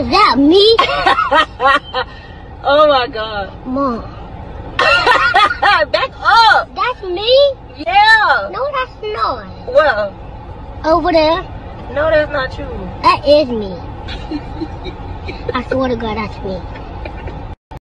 Is that me? oh my god. Mom. Back up. That's me? Yeah. No, that's not. Well. Over there. No, that's not you. That is me. I swear to God, that's me.